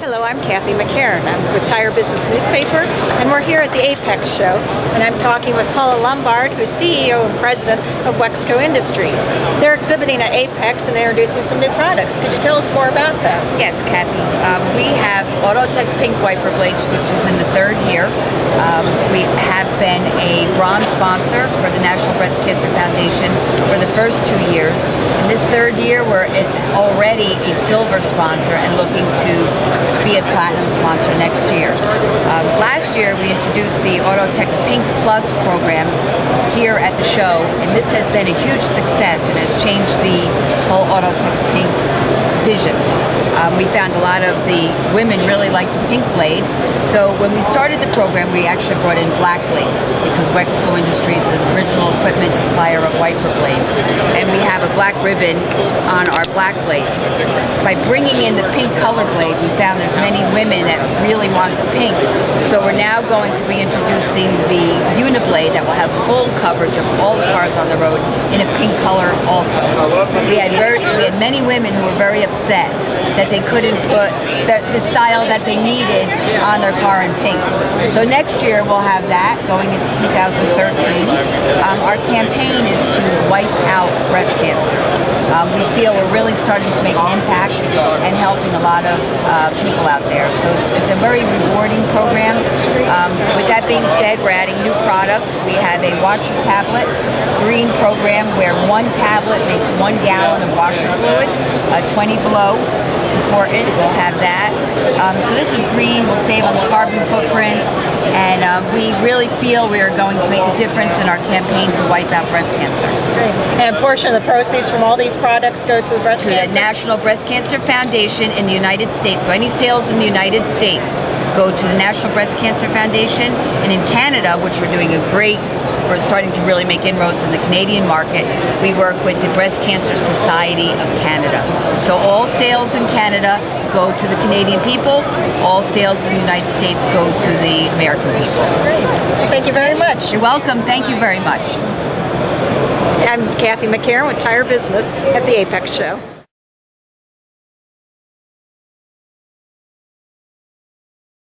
Hello, I'm Kathy McCarron. I'm with Tire Business Newspaper, and we're here at the AAPEX show, and I'm talking with Paula Lombard, who's CEO and President of Wexco Industries. They're exhibiting at AAPEX and introducing some new products. Could you tell us more about that? Yes, Kathy. Um, we have Autotex Pink Wiper Blades, which is in the third year. Um, we have been a bronze sponsor for the National Breast Cancer Foundation for the first two years. In this third year, we're already a silver sponsor and looking to be a platinum sponsor next year. Um, last year we introduced the Autotex Pink Plus program here at the show and this has been a huge success and has changed the whole Autotex Pink vision. Um, we found a lot of the women really like the pink blade. So when we started the program, we actually brought in black blades because Wexco Industries original equipment supplier of wiper blades. And we have a black ribbon on our black blades. By bringing in the pink color blade, we found there's many women that really want the pink. So we're now going to be introducing the Uniblade that will have full coverage of all the cars on the road in a pink color also. We had very, we had many women who were very upset that they couldn't put the, the, style that they needed on their car in pink. So next year we'll have that going into 2013. Um, our campaign is to wipe out breast cancer. Um, we feel we're really starting to make an impact and helping a lot of uh, people out there. So it's, it's a very rewarding program. Um, with that being said, we're adding new products. We have a washer tablet green program where one tablet makes one gallon of washer fluid, uh, 20 below important. We'll have that. Um, so this is green. We'll save on the carbon footprint. And um, we really feel we are going to make a difference in our campaign to wipe out breast cancer. Great. And a portion of the proceeds from all these products go to the breast to cancer? the National Breast Cancer Foundation in the United States. So any sales in the United States go to the National Breast Cancer Foundation. And in Canada, which we're doing a great we're starting to really make inroads in the Canadian market. We work with the Breast Cancer Society of Canada. So all sales in Canada go to the Canadian people, all sales in the United States go to the American people. Great. Thank you very much. You're welcome. Thank you very much. I'm Kathy McCarron with Tire Business at the AAPEX Show.